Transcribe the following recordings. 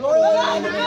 Glory.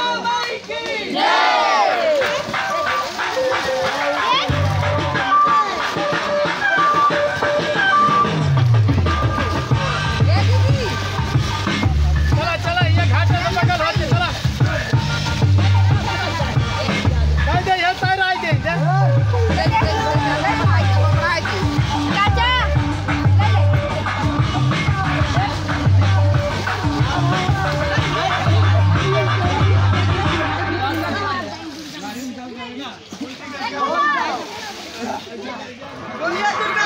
¡Gracias!